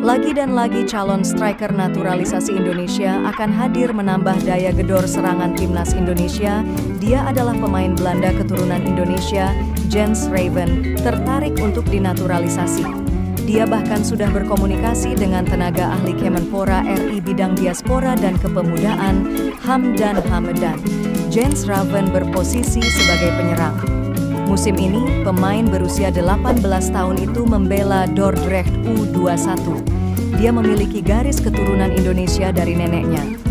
Lagi dan lagi calon striker naturalisasi Indonesia akan hadir menambah daya gedor serangan timnas Indonesia. Dia adalah pemain Belanda keturunan Indonesia, Jens Raven, tertarik untuk dinaturalisasi. Dia bahkan sudah berkomunikasi dengan tenaga ahli Kemenpora RI bidang diaspora dan kepemudaan, Hamdan Hamedan. Jens Raven berposisi sebagai penyerang. Musim ini, pemain berusia 18 tahun itu membela Dordrecht U21. Dia memiliki garis keturunan Indonesia dari neneknya.